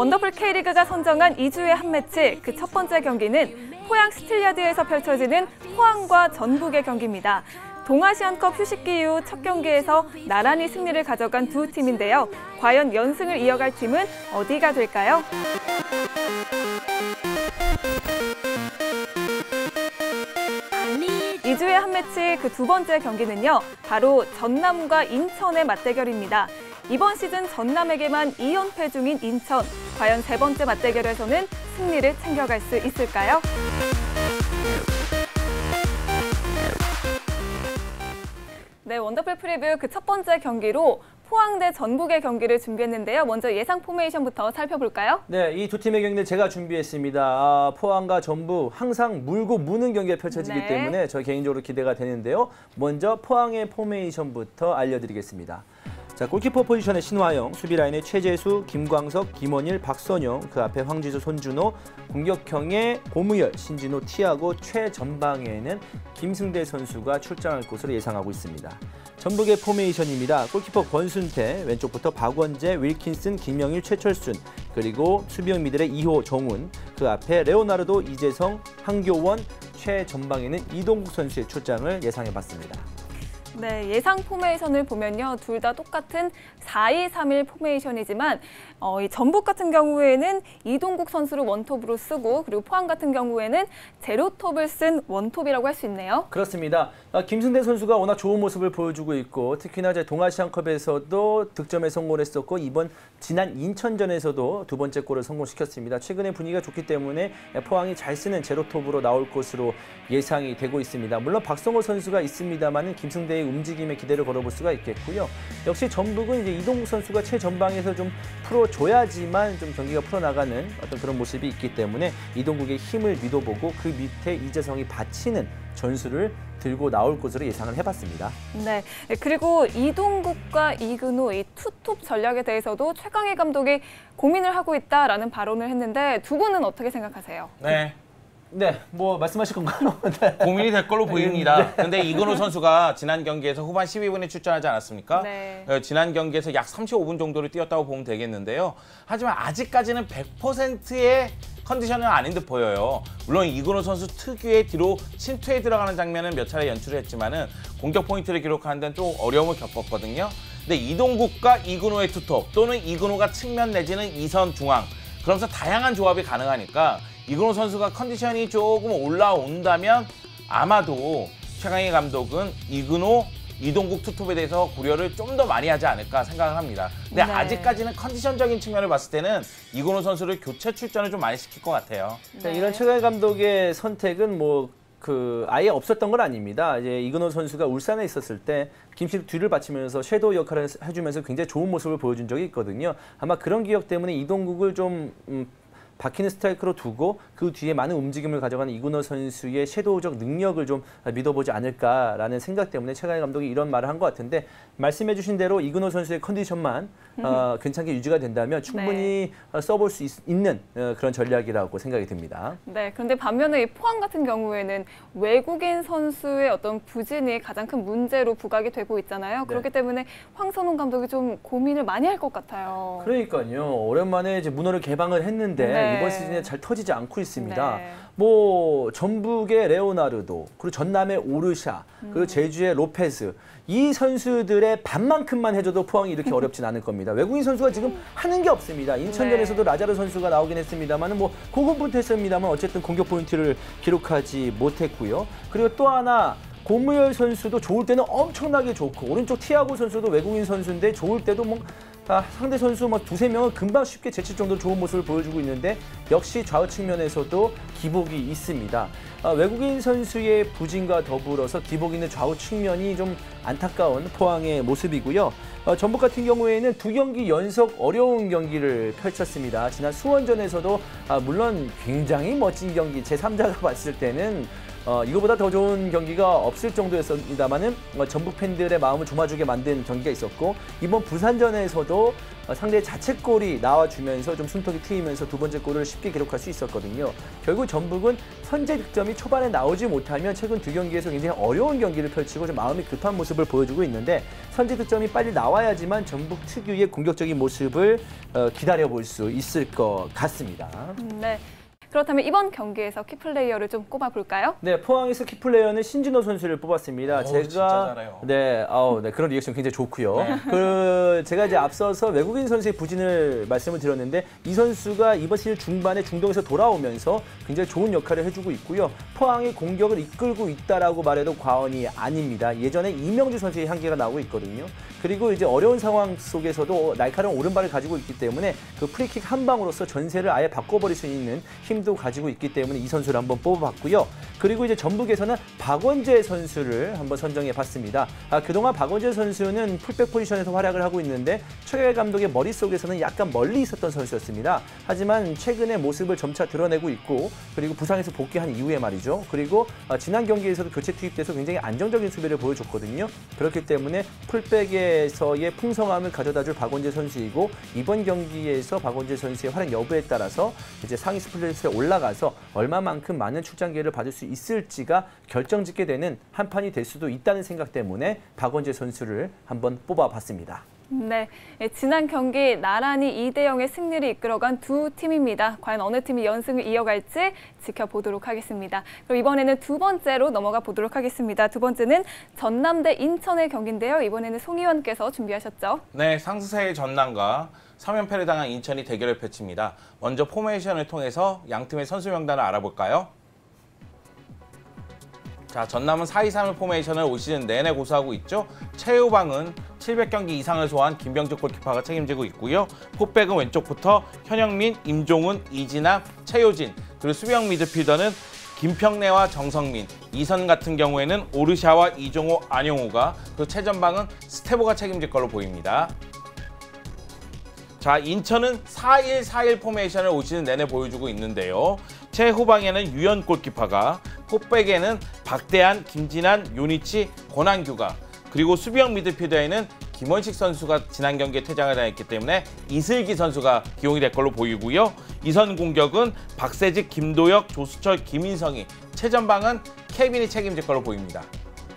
원더풀 K리그가 선정한 이 주의 hot match 그 첫 번째 경기는 포항 스틸야드에서 펼쳐지는 포항과 전북의 경기입니다. 동아시안컵 휴식기 이후 첫 경기에서 나란히 승리를 가져간 두 팀인데요. 과연 연승을 이어갈 팀은 어디가 될까요? 이 주의 hot match 그 두 번째 경기는요. 바로 전남과 인천의 맞대결입니다. 이번 시즌 전남에게만 2연패 중인 인천. 과연 세 번째 맞대결에서는 승리를 챙겨갈 수 있을까요? 네, 원더풀 프리뷰 그 첫 번째 경기로 포항 대 전북의 경기를 준비했는데요. 먼저 예상 포메이션부터 살펴볼까요? 네, 이 두 팀의 경기를 제가 준비했습니다. 아, 포항과 전북 항상 물고 무는 경기가 펼쳐지기 네. 때문에 저 개인적으로 기대가 되는데요. 먼저 포항의 포메이션부터 알려드리겠습니다. 자, 골키퍼 포지션에 신화용, 수비 라인에 최재수, 김광석, 김원일, 박선용, 그 앞에 황지수, 손준호, 공격형에 고무열, 신진호, 티아고, 최전방에는 김승대 선수가 출장할 것으로 예상하고 있습니다. 전북의 포메이션입니다. 골키퍼 권순태, 왼쪽부터 박원재, 윌킨슨, 김형일, 최철순, 그리고 수비형 미들에 이호, 정훈, 그 앞에 레오나르도, 이재성, 한교원, 최전방에는 이동국 선수의 출장을 예상해봤습니다. 네, 예상 포메이션을 보면요. 둘 다 똑같은 4-2-3-1 포메이션이지만 어, 이 전북 같은 경우에는 이동국 선수를 원톱으로 쓰고 그리고 포항 같은 경우에는 제로톱을 쓴 원톱이라고 할 수 있네요. 그렇습니다. 아, 김승대 선수가 워낙 좋은 모습을 보여주고 있고 특히나 이제 동아시안컵에서도 득점에 성공했었고 이번 지난 인천전에서도 두 번째 골을 성공시켰습니다. 최근에 분위기가 좋기 때문에 포항이 잘 쓰는 제로톱으로 나올 것으로 예상이 되고 있습니다. 물론 박성호 선수가 있습니다만은 김승대의 움직임에 기대를 걸어볼 수가 있겠고요. 역시 전북은 이제 이동국 선수가 최전방에서 좀 풀어 줘야지만 좀 경기가 풀어나가는 어떤 그런 모습이 있기 때문에 이동국의 힘을 믿어보고 그 밑에 이재성이 받치는 전술을 들고 나올 것으로 예상을 해봤습니다. 네, 그리고 이동국과 이근호 이 투톱 전략에 대해서도 최강희 감독이 고민을 하고 있다라는 발언을 했는데 두 분은 어떻게 생각하세요? 네. 네, 뭐 말씀하실 건가요? 네. 고민이 될 걸로 보입니다. 근데 이근호 선수가 지난 경기에서 후반 12분에 출전하지 않았습니까? 네. 어, 지난 경기에서 약 35분 정도를 뛰었다고 보면 되겠는데요. 하지만 아직까지는 100%의 컨디션은 아닌 듯 보여요. 물론 이근호 선수 특유의 뒤로 침투에 들어가는 장면은 몇 차례 연출을 했지만 은 공격 포인트를 기록하는 데는 좀 어려움을 겪었거든요. 근데 이동국과 이근호의 투톱 또는 이근호가 측면 내지는 이선 중앙 그러면서 다양한 조합이 가능하니까 이근호 선수가 컨디션이 조금 올라온다면 아마도 최강희 감독은 이근호, 이동국 투톱에 대해서 고려를 좀 더 많이 하지 않을까 생각을 합니다. 근데 네. 아직까지는 컨디션적인 측면을 봤을 때는 이근호 선수를 교체 출전을 좀 많이 시킬 것 같아요. 네, 이런 최강희 감독의 선택은 뭐 그 아예 없었던 건 아닙니다. 이제 이근호 선수가 울산에 있었을 때 김실 뒤를 받치면서 섀도우 역할을 해주면서 굉장히 좋은 모습을 보여준 적이 있거든요. 아마 그런 기억 때문에 이동국을 좀 음, 박히는 스트라이크로 두고 그 뒤에 많은 움직임을 가져가는 이근호 선수의 섀도우적 능력을 좀 믿어보지 않을까라는 생각 때문에 최강희 감독이 이런 말을 한 것 같은데 말씀해주신 대로 이근호 선수의 컨디션만 어, 괜찮게 유지가 된다면 충분히 어, 써볼 수 있, 는 그런 전략이라고 생각이 듭니다. 네, 그런데 반면에 이 포항 같은 경우에는 외국인 선수의 어떤 부진이 가장 큰 문제로 부각이 되고 있잖아요. 그렇기 때문에 황선홍 감독이 좀 고민을 많이 할 것 같아요. 그러니까요. 오랜만에 이제 문호를 개방을 했는데 네. 이번 시즌에 잘 터지지 않고 있습니다. 네. 뭐 전북의 레오나르도, 그리고 전남의 오르샤, 그리고 제주의 로페즈 이 선수들의 반만큼만 해줘도 포항이 이렇게 어렵진 않을 겁니다. 외국인 선수가 지금 하는 게 없습니다. 인천전에서도 네. 라자르 선수가 나오긴 했습니다만 뭐 고군분투했습니다만 어쨌든 공격 포인트를 기록하지 못했고요. 그리고 또 하나 고무열 선수도 좋을 때는 엄청나게 좋고 오른쪽 티아고 선수도 외국인 선수인데 좋을 때도 뭐 아, 상대 선수 뭐 두세 명은 금방 쉽게 제칠 정도로 좋은 모습을 보여주고 있는데 역시 좌우 측면에서도 기복이 있습니다. 아, 외국인 선수의 부진과 더불어서 기복 있는 좌우 측면이 좀 안타까운 포항의 모습이고요. 어, 전북 같은 경우에는 두 경기 연속 어려운 경기를 펼쳤습니다. 지난 수원전에서도 아, 물론 굉장히 멋진 경기 제 3자가 봤을 때는 어, 이거보다 더 좋은 경기가 없을 정도였습니다만은 어, 전북 팬들의 마음을 조마주게 만든 경기가 있었고 이번 부산전에서도 어, 상대의 자책골이 나와주면서 좀 숨통이 트이면서 두 번째 골을 쉽게 기록할 수 있었거든요. 결국 전북은 선제 득점이 초반에 나오지 못하면 최근 두 경기에서 굉장히 어려운 경기를 펼치고 좀 마음이 급한 모습을 보여주고 있는데 선제 득점이 빨리 나와야지만 전북 특유의 공격적인 모습을 어, 기다려볼 수 있을 것 같습니다. 음, 네. 그렇다면 이번 경기에서 키플레이어를 좀 꼽아볼까요? 네, 포항에서 키플레이어는 신진호 선수를 뽑았습니다. 어우, 제가 진짜 잘해요. 네, 아우, 네, 그런 리액션 굉장히 좋고요. 그 제가 이제 앞서서 외국인 선수의 부진을 말씀을 드렸는데 이 선수가 이번 시즌 중반에 중동에서 돌아오면서 굉장히 좋은 역할을 해주고 있고요. 포항의 공격을 이끌고 있다라고 말해도 과언이 아닙니다. 예전에 이명주 선수의 향기가 나오고 있거든요. 그리고 이제 어려운 상황 속에서도 날카로운 오른발을 가지고 있기 때문에 그 프리킥 한 방으로서 전세를 아예 바꿔버릴 수 있는 힘도 가지고 있기 때문에 이 선수를 한번 뽑아봤고요. 그리고 이제 전북에서는 박원재 선수를 한번 선정해 봤습니다. 아, 그동안 박원재 선수는 풀백 포지션에서 활약을 하고 있는데 최강희 감독의 머릿속에서는 약간 멀리 있었던 선수였습니다. 하지만 최근에 모습을 점차 드러내고 있고 그리고 부상에서 복귀한 이후에 말이죠. 그리고 아, 지난 경기에서도 교체 투입돼서 굉장히 안정적인 수비를 보여줬거든요. 그렇기 때문에 풀백에서의 풍성함을 가져다줄 박원재 선수이고 이번 경기에서 박원재 선수의 활약 여부에 따라서 이제 상위 스플릿에 올라가서 얼마만큼 많은 출장 기회를 받을 수 있을지가 결정짓게 되는 한 판이 될 수도 있다는 생각 때문에 박원재 선수를 한번 뽑아봤습니다. 네, 예, 지난 경기 나란히 2대 0의 승리를 이끌어간 두 팀입니다. 과연 어느 팀이 연승을 이어갈지 지켜보도록 하겠습니다. 그럼 이번에는 두 번째로 넘어가 보도록 하겠습니다. 두 번째는 전남 대 인천의 경기인데요. 이번에는 송 위원께서 준비하셨죠? 네, 상승세의 전남과 3연패를 당한 인천이 대결을 펼칩니다. 먼저 포메이션을 통해서 양 팀의 선수 명단을 알아볼까요? 자, 전남은 4-2-3-1 포메이션을 올 시즌 내내 고수하고 있죠. 최후방은 700경기 이상을 소화한 김병지 골키퍼가 책임지고 있고요. 포백은 왼쪽부터 현영민, 임종은, 이지남, 최효진, 그리고 수비형 미드필더는 김평래와 정성민, 이선 같은 경우에는 오르샤와 이종호, 안용우가 그리고 최전방은 스테보가 책임질 걸로 보입니다. 자, 인천은 4-1-4-1 포메이션을 올 시즌 내내 보여주고 있는데요. 최후방에는 유현 골키퍼가, 포백에는 박대한, 김진환, 요니치, 권완규가, 그리고 수비형 미드필더에는 김원식 선수가 지난 경기에 퇴장을 당했기 때문에 이슬기 선수가 기용이 될 걸로 보이고요. 이선 공격은 박세직, 김도혁, 조수철, 김인성이, 최전방은 케빈이 책임질 걸로 보입니다.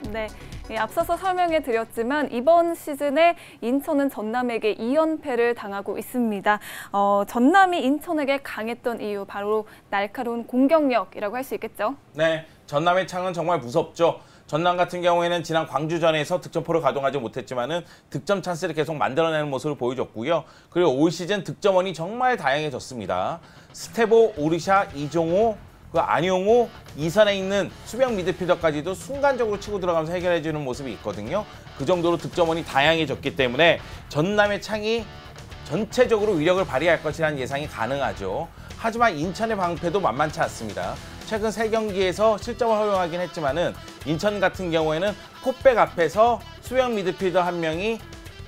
네. 예, 앞서서 설명해 드렸지만 이번 시즌에 인천은 전남에게 2연패를 당하고 있습니다. 어, 전남이 인천에게 강했던 이유 바로 날카로운 공격력이라고 할 수 있겠죠. 네, 전남의 창은 정말 무섭죠. 전남 같은 경우에는 지난 광주전에서 득점포를 가동하지 못했지만은 득점 찬스를 계속 만들어내는 모습을 보여줬고요. 그리고 올 시즌 득점원이 정말 다양해졌습니다. 스테보, 오르샤, 이종호, 그 안용우, 이선에 있는 수비형 미드필더까지도 순간적으로 치고 들어가면서 해결해주는 모습이 있거든요. 그 정도로 득점원이 다양해졌기 때문에 전남의 창이 전체적으로 위력을 발휘할 것이라는 예상이 가능하죠. 하지만 인천의 방패도 만만치 않습니다. 최근 세 경기에서 실점을 허용하긴 했지만 은 인천 같은 경우에는 포백 앞에서 수비형 미드필더 한 명이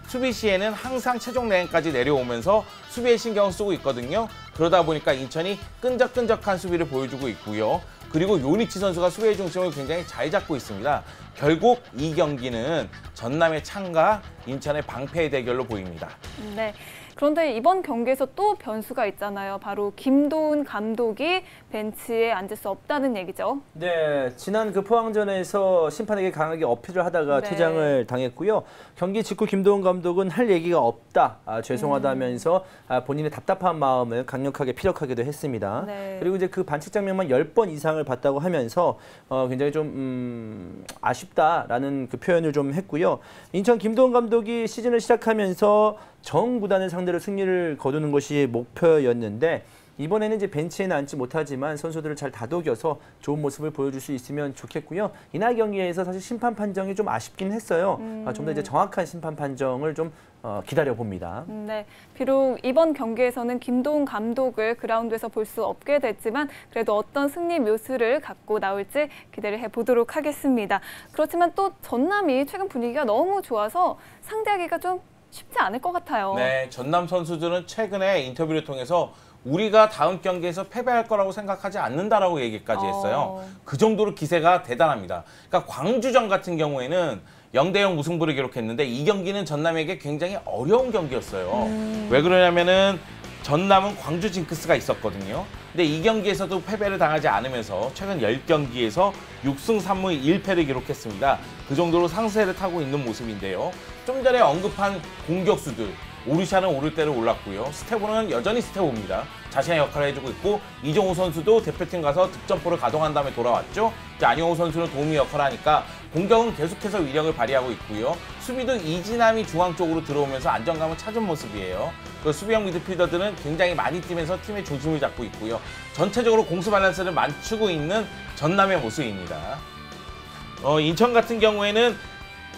수비 시에는 항상 최종 라인까지 내려오면서 수비에 신경을 쓰고 있거든요. 그러다 보니까 인천이 끈적끈적한 수비를 보여주고 있고요. 그리고 요니치 선수가 수비의 중심을 굉장히 잘 잡고 있습니다. 결국 이 경기는 전남의 창과 인천의 방패의 대결로 보입니다. 네. 그런데 이번 경기에서 또 변수가 있잖아요. 바로 김도훈 감독이 벤치에 앉을 수 없다는 얘기죠. 네, 지난 그 포항전에서 심판에게 강하게 어필을 하다가 네. 퇴장을 당했고요. 경기 직후 김도훈 감독은 할 얘기가 없다, 아, 죄송하다면서 아, 본인의 답답한 마음을 강력하게 피력하기도 했습니다. 네. 그리고 이제 그 반칙 장면만 10번 이상을 봤다고 하면서 어, 굉장히 좀 음, 아쉽다라는 그 표현을 좀 했고요. 인천 김도훈 감독이 시즌을 시작하면서 정 구단을 상대로 승리를 거두는 것이 목표였는데 이번에는 이제 벤치에는 앉지 못하지만 선수들을 잘 다독여서 좋은 모습을 보여줄 수 있으면 좋겠고요. 이날 경기에서 사실 심판 판정이 좀 아쉽긴 했어요. 아, 좀더 이제 정확한 심판 판정을 좀 어, 기다려 봅니다. 음, 네, 비록 이번 경기에서는 김도훈 감독을 그라운드에서 볼 수 없게 됐지만 그래도 어떤 승리 묘수를 갖고 나올지 기대를 해보도록 하겠습니다. 그렇지만 또 전남이 최근 분위기가 너무 좋아서 상대하기가 좀 쉽지 않을 것 같아요. 네, 전남 선수들은 최근에 인터뷰를 통해서 우리가 다음 경기에서 패배할 거라고 생각하지 않는다라고 얘기까지 했어요. 어. 그 정도로 기세가 대단합니다. 그러니까 광주전 같은 경우에는 0대0 무승부를 기록했는데 이 경기는 전남에게 굉장히 어려운 경기였어요. 왜 그러냐면은 전남은 광주 징크스가 있었거든요. 근데 이 경기에서도 패배를 당하지 않으면서 최근 10경기에서 6승 3무 1패를 기록했습니다. 그 정도로 상세를 타고 있는 모습인데요. 좀 전에 언급한 공격수들 오르샤는 오를 대로 올랐고요. 스테보는 여전히 스테보입니다. 자신의 역할을 해주고 있고 이정우 선수도 대표팀 가서 득점포를 가동한 다음에 돌아왔죠. 안영호 선수는 도움이 역할을 하니까 공격은 계속해서 위력을 발휘하고 있고요. 수비도 이진남이 중앙 쪽으로 들어오면서 안정감을 찾은 모습이에요. 그 수비형 미드필더들은 굉장히 많이 뛰면서 팀의 중심을 잡고 있고요. 전체적으로 공수 밸런스를 맞추고 있는 전남의 모습입니다. 어, 인천 같은 경우에는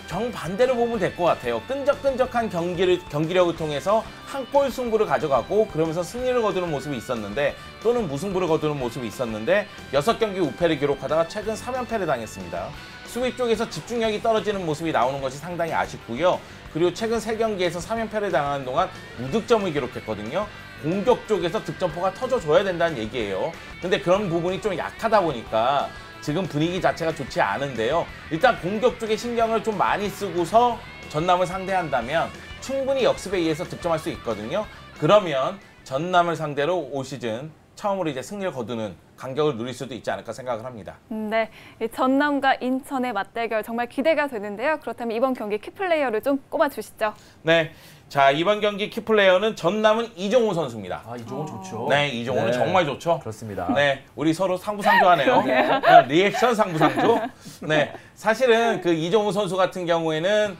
정반대로 보면 될 것 같아요. 끈적끈적한 경기를, 경기력을 통해서 한 골 승부를 가져가고 그러면서 승리를 거두는 모습이 있었는데 또는 무승부를 거두는 모습이 있었는데 여섯 경기 우패를 기록하다가 최근 3연패를 당했습니다. 수비 쪽에서 집중력이 떨어지는 모습이 나오는 것이 상당히 아쉽고요. 그리고 최근 세경기에서 3연패를 당하는 동안 무득점을 기록했거든요. 공격 쪽에서 득점포가 터져줘야 된다는 얘기예요. 근데 그런 부분이 좀 약하다 보니까 지금 분위기 자체가 좋지 않은데요. 일단 공격 쪽에 신경을 좀 많이 쓰고서 전남을 상대한다면 충분히 역습에 의해서 득점할 수 있거든요. 그러면 전남을 상대로 올 시즌 처음으로 이제 승리를 거두는 간격을 누릴 수도 있지 않을까 생각을 합니다. 음, 네, 이 전남과 인천의 맞대결 정말 기대가 되는데요. 그렇다면 이번 경기 키플레이어를 좀 꼽아주시죠. 네. 자, 이번 경기 키플레이어는 전남은 이종호 선수입니다. 아, 이종은 좋죠. 네, 이종호는 네. 정말 좋죠. 그렇습니다. 네, 우리 서로 상부상조하네요. 네, 리액션 상부상조. 네, 사실은 그 이종우 선수 같은 경우에는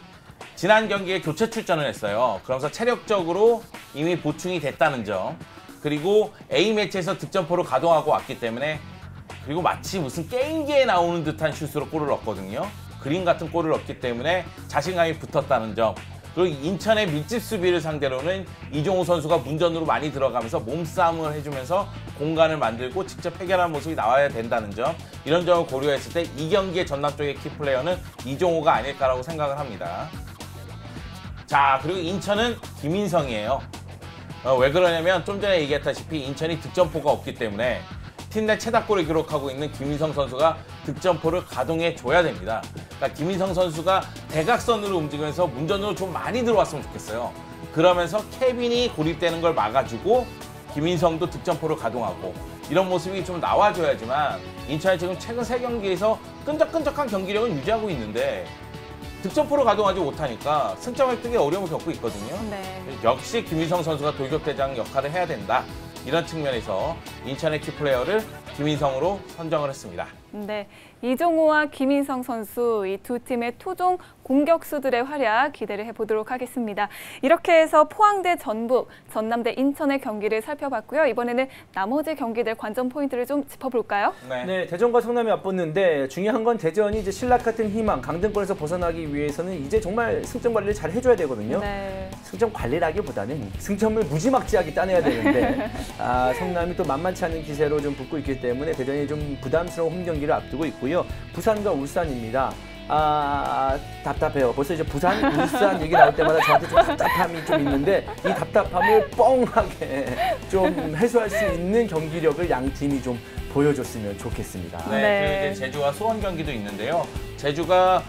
지난 경기에 교체 출전을 했어요. 그러면서 체력적으로 이미 보충이 됐다는 점. 그리고 A 매치에서 득점포로 가동하고 왔기 때문에 그리고 마치 무슨 게임기에 나오는 듯한 슛으로 골을 넣었거든요. 그림 같은 골을 넣었기 때문에 자신감이 붙었다는 점. 그리고 인천의 밀집 수비를 상대로는 이종우 선수가 문전으로 많이 들어가면서 몸싸움을 해주면서 공간을 만들고 직접 해결하는 모습이 나와야 된다는 점. 이런 점을 고려했을 때 이 경기의 전남 쪽의 키플레이어는 이종우가 아닐까라고 생각을 합니다. 자, 그리고 인천은 김인성이에요. 어, 왜 그러냐면 좀 전에 얘기했다시피 인천이 득점포가 없기 때문에 팀내 최다골을 기록하고 있는 김인성 선수가 득점포를 가동해 줘야 됩니다. 그러니까 김인성 선수가 대각선으로 움직이면서 문전으로 좀 많이 들어왔으면 좋겠어요. 그러면서 케빈이 고립되는 걸 막아주고 김인성도 득점포를 가동하고 이런 모습이 좀 나와줘야지만 인천이 지금 최근 세 경기에서 끈적끈적한 경기력은 유지하고 있는데 득점포를 가동하지 못하니까 승점 획득에 어려움을 겪고 있거든요. 네. 역시 김인성 선수가 돌격대장 역할을 해야 된다. 이런 측면에서 인천의 key player를 김인성으로 선정을 했습니다. 네, 이종호와 김인성 선수 이 두 팀의 토종 공격수들의 활약 기대를 해보도록 하겠습니다. 이렇게 해서 포항대 전북, 전남대 인천의 경기를 살펴봤고요. 이번에는 나머지 경기들 관전 포인트를 좀 짚어볼까요? 네, 대전과 성남이 맞붙는데 중요한 건 대전이 이제 실낱 같은 희망, 강등권에서 벗어나기 위해서는 이제 정말 승점 관리를 잘 해줘야 되거든요. 네. 승점 관리라기보다는 승점을 무지막지하게 따내야 되는데 아, 성남이 또 만만치 않은 기세로 좀 붙고 있기 때문에 대전이 좀 부담스러운 홈 경기 를 앞두고 있고요. 부산과 울산입니다. 아 답답해요. 벌써 이제 부산, 울산 얘기 나올 때마다 저한테 좀 답답함이 좀 있는데 이 답답함을 뻥하게 좀 해소할 수 있는 경기력을 양 팀이 좀 보여줬으면 좋겠습니다. 네, 네. 그리고 이제 제주와 수원 경기도 있는데요. 제주가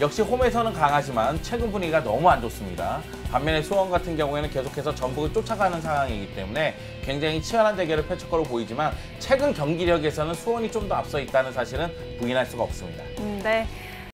역시 홈에서는 강하지만 최근 분위기가 너무 안 좋습니다. 반면에 수원 같은 경우에는 계속해서 전북을 쫓아가는 상황이기 때문에 굉장히 치열한 대결을 펼칠 거로 보이지만 최근 경기력에서는 수원이 좀 더 앞서 있다는 사실은 부인할 수가 없습니다. 음, 네.